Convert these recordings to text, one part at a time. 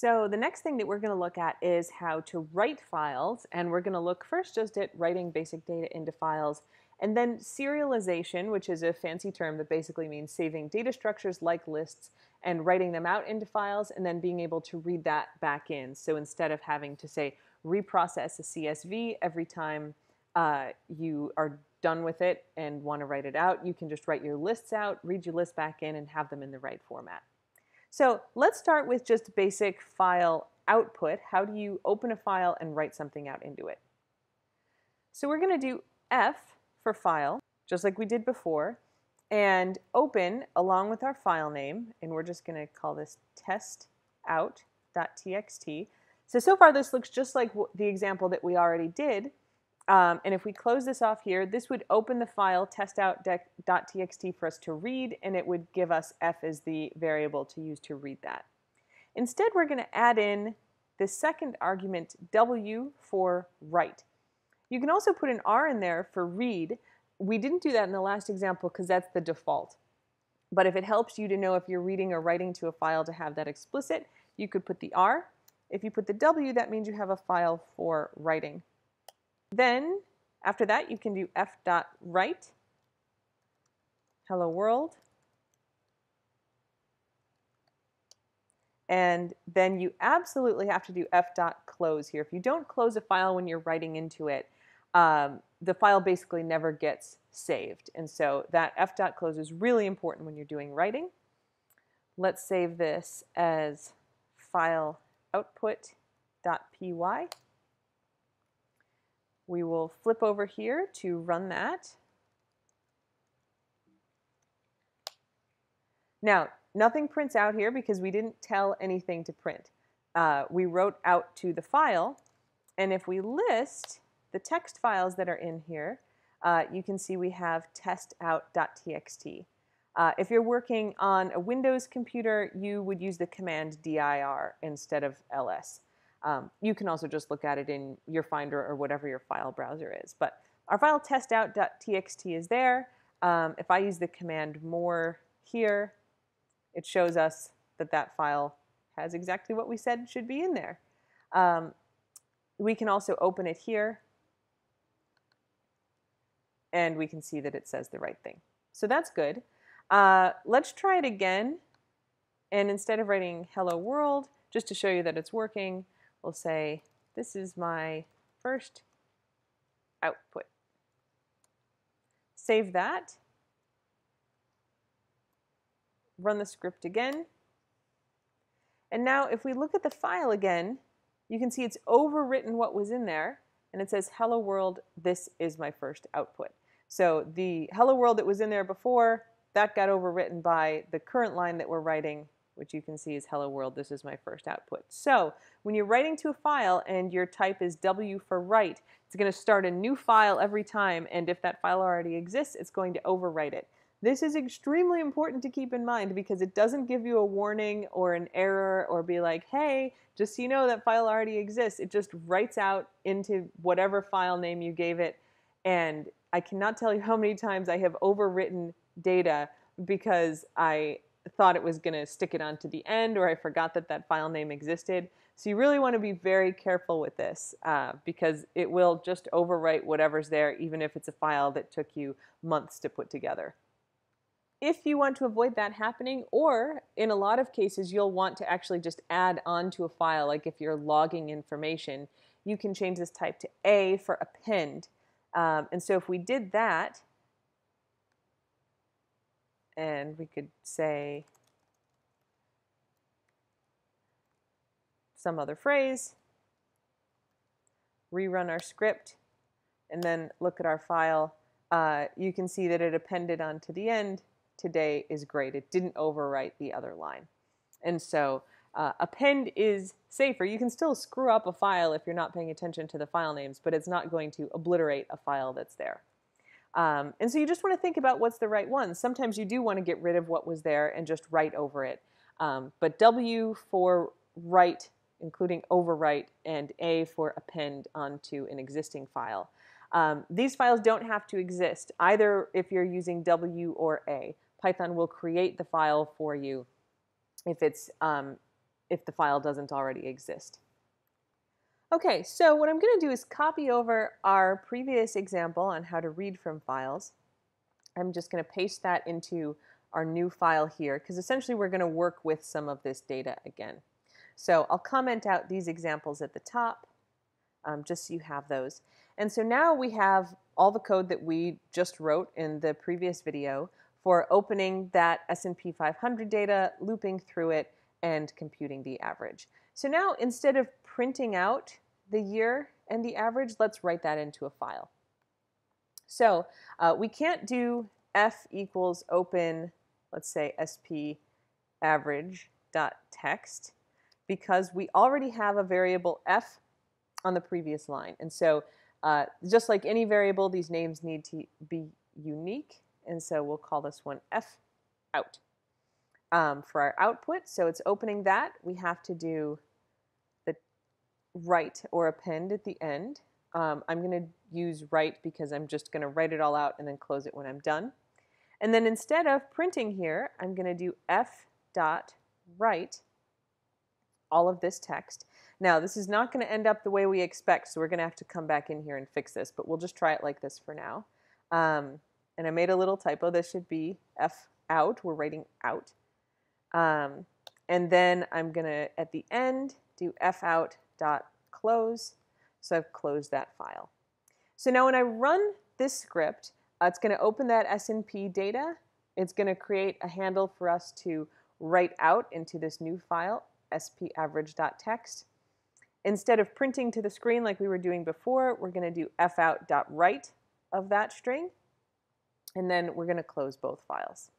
So the next thing that we're going to look at is how to write files, and we're going to look first just at writing basic data into files, and then serialization, which is a fancy term that basically means saving data structures like lists and writing them out into files, and then being able to read that back in. So instead of having to say reprocess a CSV every time uh, you are done with it and want to write it out, you can just write your lists out, read your list back in, and have them in the right format. So let's start with just basic file output. How do you open a file and write something out into it? So we're going to do F for file, just like we did before, and open along with our file name, and we're just going to call this testout.txt. So, so far this looks just like the example that we already did, um, and if we close this off here, this would open the file testout.txt for us to read, and it would give us f as the variable to use to read that. Instead, we're going to add in the second argument w for write. You can also put an r in there for read. We didn't do that in the last example because that's the default. But if it helps you to know if you're reading or writing to a file to have that explicit, you could put the r. If you put the w, that means you have a file for writing. Then after that, you can do f dot hello world, and then you absolutely have to do f dot close here. If you don't close a file when you're writing into it, um, the file basically never gets saved. And so that f dot close is really important when you're doing writing. Let's save this as file output.py. We will flip over here to run that. Now, nothing prints out here because we didn't tell anything to print. Uh, we wrote out to the file, and if we list the text files that are in here, uh, you can see we have testout.txt. Uh, if you're working on a Windows computer, you would use the command dir instead of ls. Um, you can also just look at it in your Finder or whatever your file browser is. But our file testout.txt is there. Um, if I use the command more here, it shows us that that file has exactly what we said should be in there. Um, we can also open it here, and we can see that it says the right thing. So that's good. Uh, let's try it again. And instead of writing hello world, just to show you that it's working, we'll say, this is my first output. Save that. Run the script again. And now if we look at the file again, you can see it's overwritten what was in there, and it says, hello world, this is my first output. So the hello world that was in there before, that got overwritten by the current line that we're writing which you can see is hello world. This is my first output. So when you're writing to a file and your type is W for write, it's going to start a new file every time. And if that file already exists, it's going to overwrite it. This is extremely important to keep in mind because it doesn't give you a warning or an error or be like, hey, just so you know that file already exists. It just writes out into whatever file name you gave it. And I cannot tell you how many times I have overwritten data because I thought it was going to stick it onto the end or I forgot that that file name existed. So you really want to be very careful with this uh, because it will just overwrite whatever's there even if it's a file that took you months to put together. If you want to avoid that happening, or in a lot of cases, you'll want to actually just add on to a file, like if you're logging information, you can change this type to A for append. Um, and so if we did that, and we could say some other phrase, rerun our script, and then look at our file. Uh, you can see that it appended onto the end. Today is great. It didn't overwrite the other line. And so uh, append is safer. You can still screw up a file if you're not paying attention to the file names, but it's not going to obliterate a file that's there. Um, and so you just want to think about what's the right one. Sometimes you do want to get rid of what was there and just write over it. Um, but W for write, including overwrite, and A for append onto an existing file. Um, these files don't have to exist, either if you're using W or A. Python will create the file for you if it's um, if the file doesn't already exist. Okay, so what I'm going to do is copy over our previous example on how to read from files. I'm just going to paste that into our new file here because essentially we're going to work with some of this data again. So I'll comment out these examples at the top um, just so you have those. And so now we have all the code that we just wrote in the previous video for opening that S&P 500 data, looping through it, and computing the average. So now instead of printing out the year and the average, let's write that into a file. So uh, we can't do f equals open, let's say sp average dot text because we already have a variable f on the previous line. And so uh, just like any variable, these names need to be unique. And so we'll call this one f out um, for our output. So it's opening that. We have to do write or append at the end. Um, I'm going to use write because I'm just going to write it all out and then close it when I'm done. And then instead of printing here, I'm going to do f dot write all of this text. Now, this is not going to end up the way we expect, so we're going to have to come back in here and fix this, but we'll just try it like this for now. Um, and I made a little typo. This should be f out. We're writing out. Um, and then I'm going to, at the end, do f out dot close. So I've closed that file. So now when I run this script, uh, it's going to open that S&P data. It's going to create a handle for us to write out into this new file, spaverage.txt. Instead of printing to the screen like we were doing before, we're going to do fout.write of that string. And then we're going to close both files.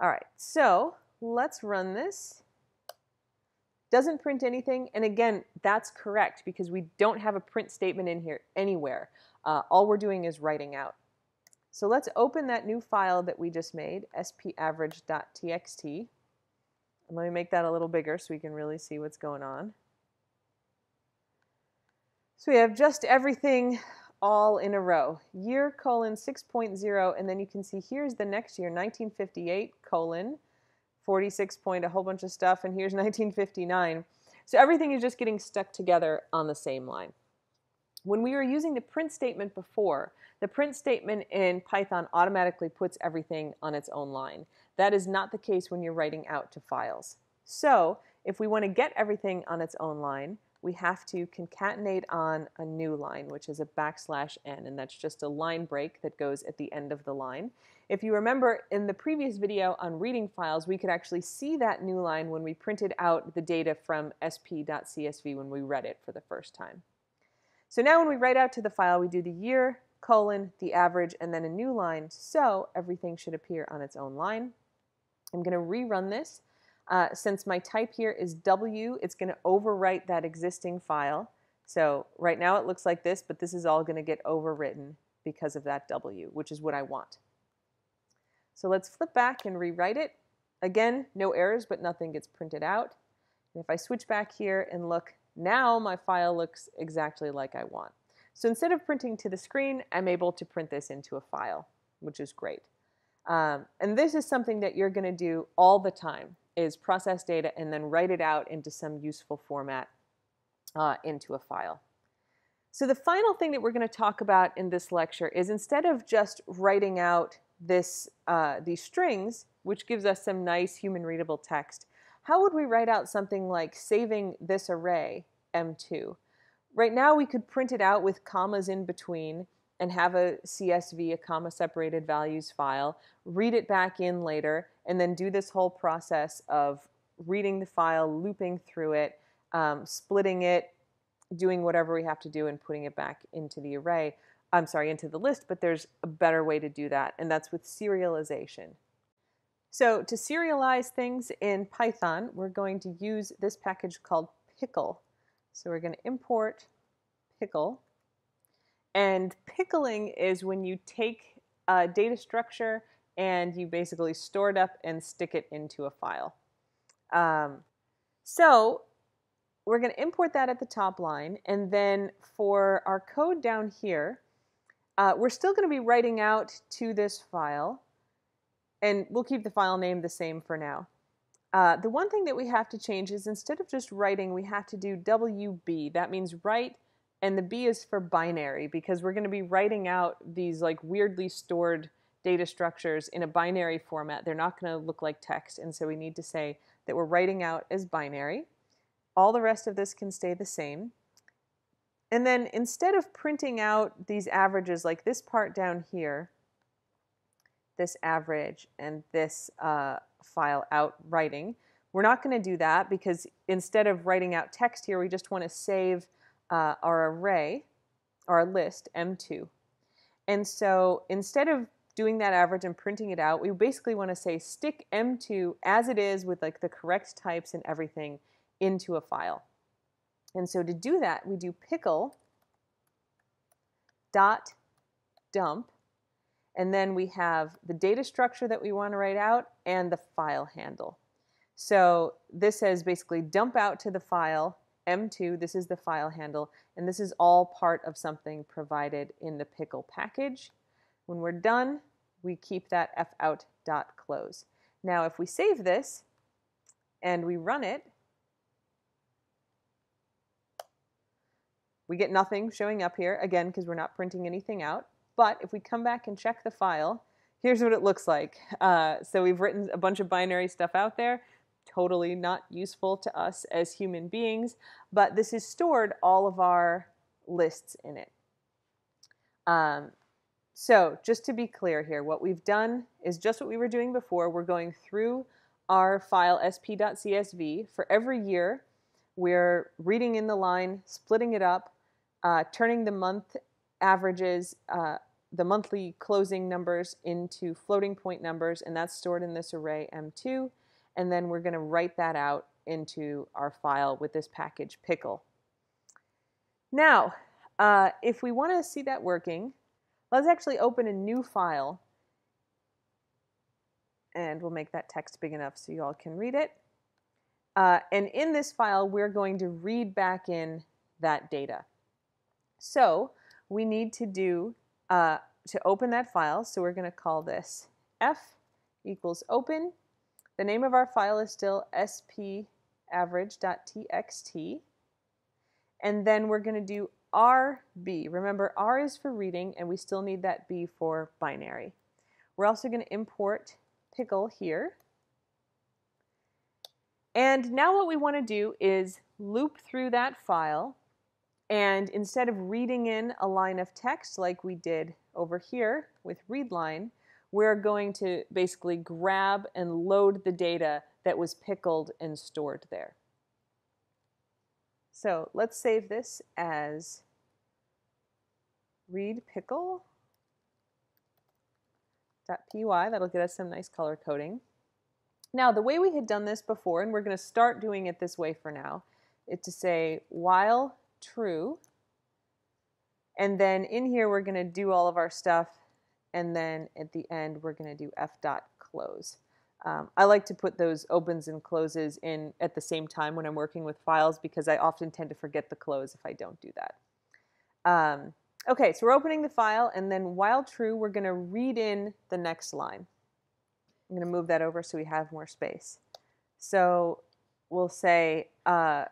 All right, so let's run this. Doesn't print anything, and again, that's correct because we don't have a print statement in here anywhere. Uh, all we're doing is writing out. So let's open that new file that we just made, spaverage.txt. And let me make that a little bigger so we can really see what's going on. So we have just everything all in a row. Year colon 6.0, and then you can see here's the next year, 1958 colon 46 point, a whole bunch of stuff, and here's 1959. So everything is just getting stuck together on the same line. When we were using the print statement before, the print statement in Python automatically puts everything on its own line. That is not the case when you're writing out to files. So if we want to get everything on its own line, we have to concatenate on a new line, which is a backslash n, and that's just a line break that goes at the end of the line. If you remember in the previous video on reading files, we could actually see that new line when we printed out the data from sp.csv when we read it for the first time. So now when we write out to the file, we do the year, colon, the average, and then a new line, so everything should appear on its own line. I'm going to rerun this. Uh, since my type here is W, it's going to overwrite that existing file. So right now it looks like this, but this is all going to get overwritten because of that W, which is what I want. So let's flip back and rewrite it. Again, no errors, but nothing gets printed out. And if I switch back here and look, now my file looks exactly like I want. So instead of printing to the screen, I'm able to print this into a file, which is great. Um, and this is something that you're going to do all the time is process data and then write it out into some useful format uh, into a file. So the final thing that we're going to talk about in this lecture is instead of just writing out this, uh, these strings, which gives us some nice human readable text, how would we write out something like saving this array, M2? Right now we could print it out with commas in between and have a CSV, a comma separated values file, read it back in later, and then do this whole process of reading the file, looping through it, um, splitting it, doing whatever we have to do, and putting it back into the array. I'm sorry, into the list, but there's a better way to do that, and that's with serialization. So to serialize things in Python, we're going to use this package called pickle. So we're going to import pickle and pickling is when you take a data structure and you basically store it up and stick it into a file. Um, so we're going to import that at the top line. And then for our code down here, uh, we're still going to be writing out to this file. And we'll keep the file name the same for now. Uh, the one thing that we have to change is instead of just writing, we have to do WB. That means write, and the B is for binary because we're going to be writing out these like weirdly stored data structures in a binary format. They're not going to look like text, and so we need to say that we're writing out as binary. All the rest of this can stay the same. And then instead of printing out these averages like this part down here, this average and this uh, file out writing, we're not going to do that because instead of writing out text here, we just want to save uh, our array, our list, M2. And so instead of doing that average and printing it out, we basically want to say stick M2 as it is with like the correct types and everything into a file. And so to do that, we do pickle dot dump, and then we have the data structure that we want to write out and the file handle. So this says basically dump out to the file M2, this is the file handle, and this is all part of something provided in the pickle package. When we're done, we keep that fout dot close. Now if we save this and we run it, We get nothing showing up here, again, because we're not printing anything out. But if we come back and check the file, here's what it looks like. Uh, so we've written a bunch of binary stuff out there, totally not useful to us as human beings, but this has stored all of our lists in it. Um, so just to be clear here, what we've done is just what we were doing before. We're going through our file sp.csv. For every year, we're reading in the line, splitting it up, uh, turning the month averages, uh, the monthly closing numbers into floating point numbers, and that's stored in this array M2. And then we're going to write that out into our file with this package pickle. Now, uh, if we want to see that working, let's actually open a new file. And we'll make that text big enough so you all can read it. Uh, and in this file, we're going to read back in that data. So we need to do, uh, to open that file, so we're going to call this f equals open. The name of our file is still spaverage.txt. And then we're going to do RB. Remember, R is for reading, and we still need that B for binary. We're also going to import pickle here. And now what we want to do is loop through that file and instead of reading in a line of text like we did over here with readline, we're going to basically grab and load the data that was pickled and stored there. So let's save this as read pickle.py. That'll get us some nice color coding. Now, the way we had done this before, and we're going to start doing it this way for now, is to say while true. And then in here, we're going to do all of our stuff. And then at the end, we're going to do f dot close. Um, I like to put those opens and closes in at the same time when I'm working with files because I often tend to forget the close if I don't do that. Um, okay, so we're opening the file, and then while true, we're going to read in the next line. I'm going to move that over so we have more space. So we'll say uh,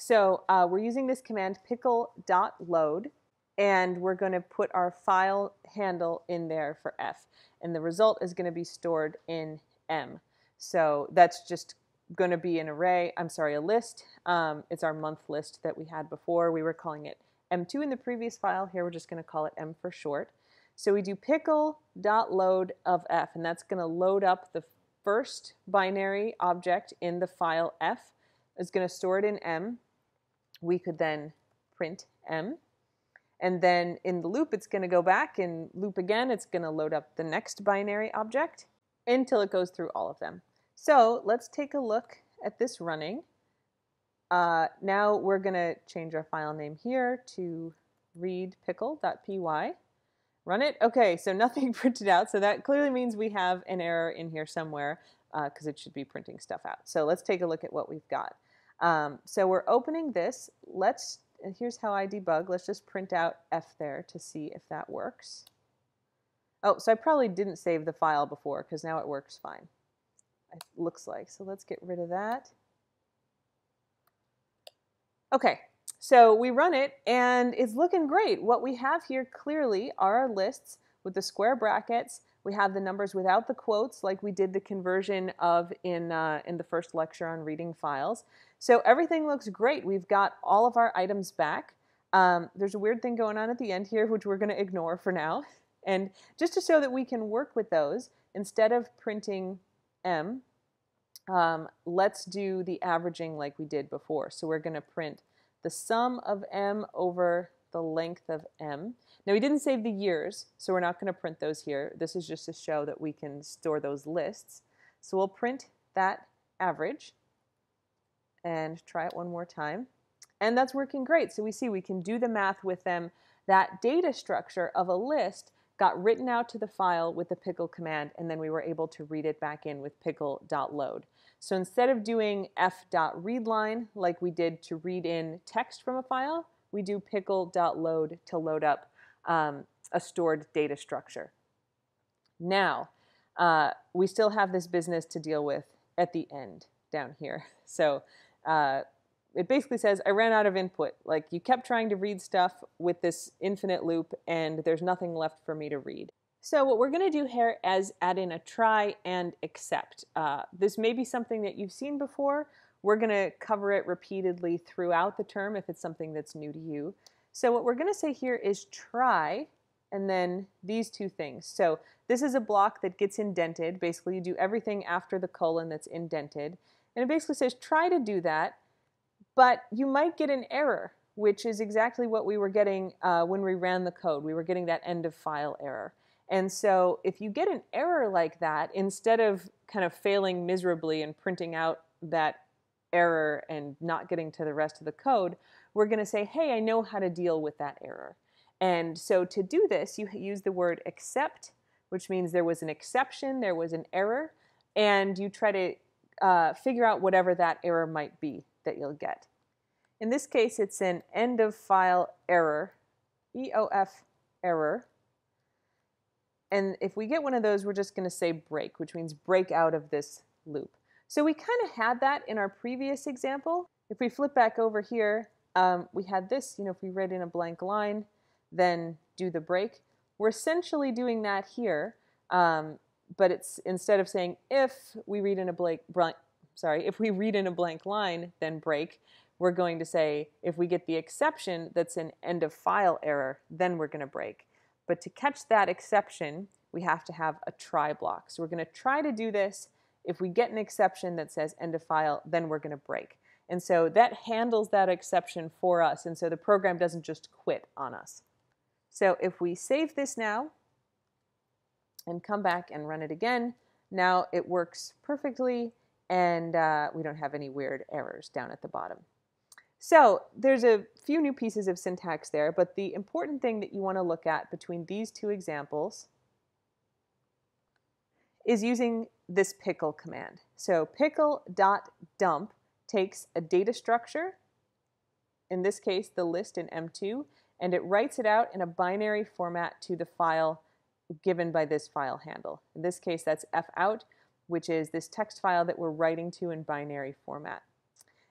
so uh, we're using this command pickle.load and we're going to put our file handle in there for f. And the result is going to be stored in m. So that's just going to be an array, I'm sorry, a list. Um, it's our month list that we had before. We were calling it m2 in the previous file. Here we're just going to call it m for short. So we do pickle.load of f, and that's going to load up the first binary object in the file f It's going to store it in M. We could then print M. And then in the loop, it's going to go back and loop again. It's going to load up the next binary object until it goes through all of them. So let's take a look at this running. Uh, now we're going to change our file name here to readpickle.py. Run it. Okay, so nothing printed out. So that clearly means we have an error in here somewhere because uh, it should be printing stuff out. So let's take a look at what we've got. Um, so we're opening this. Let's, and here's how I debug. Let's just print out F there to see if that works. Oh, so I probably didn't save the file before because now it works fine. It looks like. So let's get rid of that. Okay, so we run it and it's looking great. What we have here clearly are our lists with the square brackets. We have the numbers without the quotes like we did the conversion of in, uh, in the first lecture on reading files. So everything looks great. We've got all of our items back. Um, there's a weird thing going on at the end here, which we're going to ignore for now. And just to show that we can work with those, instead of printing m, um, let's do the averaging like we did before. So we're going to print the sum of m over the length of m. Now we didn't save the years, so we're not going to print those here. This is just to show that we can store those lists. So we'll print that average and try it one more time. And that's working great. So we see we can do the math with them. That data structure of a list got written out to the file with the pickle command, and then we were able to read it back in with pickle.load. So instead of doing f.readline like we did to read in text from a file, we do pickle.load to load up um, a stored data structure. Now, uh, we still have this business to deal with at the end down here. So uh, it basically says, I ran out of input. Like you kept trying to read stuff with this infinite loop and there's nothing left for me to read. So what we're going to do here is add in a try and except. Uh, this may be something that you've seen before. We're going to cover it repeatedly throughout the term if it's something that's new to you. So what we're going to say here is try and then these two things. So this is a block that gets indented. Basically, you do everything after the colon that's indented. And it basically says try to do that but you might get an error, which is exactly what we were getting uh, when we ran the code. We were getting that end of file error. And so if you get an error like that, instead of kind of failing miserably and printing out that error and not getting to the rest of the code, we're going to say, hey, I know how to deal with that error. And so to do this, you use the word except, which means there was an exception, there was an error, and you try to uh, figure out whatever that error might be that you'll get. In this case, it's an end of file error, EOF error. And if we get one of those, we're just going to say break, which means break out of this loop. So we kind of had that in our previous example. If we flip back over here, um, we had this, you know, if we read in a blank line, then do the break. We're essentially doing that here, um, but it's instead of saying if we read in a blank, blank, sorry, if we read in a blank line, then break, we're going to say if we get the exception that's an end of file error, then we're going to break. But to catch that exception, we have to have a try block. So we're going to try to do this. If we get an exception that says end of file, then we're going to break. And so that handles that exception for us. And so the program doesn't just quit on us. So if we save this now and come back and run it again, now it works perfectly and uh, we don't have any weird errors down at the bottom. So there's a few new pieces of syntax there, but the important thing that you want to look at between these two examples is using this pickle command. So pickle.dump takes a data structure, in this case the list in M2, and it writes it out in a binary format to the file given by this file handle. In this case that's fout, which is this text file that we're writing to in binary format.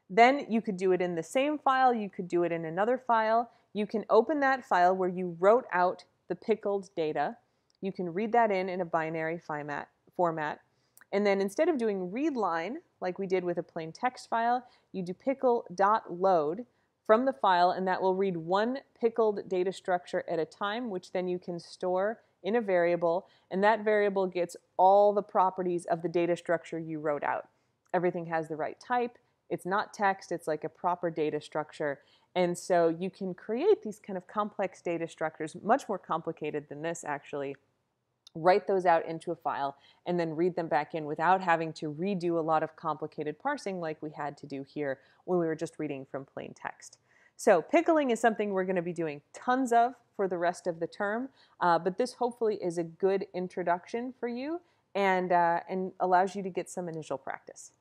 Then you could do it in the same file, you could do it in another file. You can open that file where you wrote out the pickled data. You can read that in in a binary format. And then instead of doing read line, like we did with a plain text file, you do pickle.load from the file, and that will read one pickled data structure at a time, which then you can store in a variable, and that variable gets all the properties of the data structure you wrote out. Everything has the right type, it's not text, it's like a proper data structure. And so you can create these kind of complex data structures, much more complicated than this actually, write those out into a file, and then read them back in without having to redo a lot of complicated parsing like we had to do here when we were just reading from plain text. So pickling is something we're going to be doing tons of for the rest of the term, uh, but this hopefully is a good introduction for you and, uh, and allows you to get some initial practice.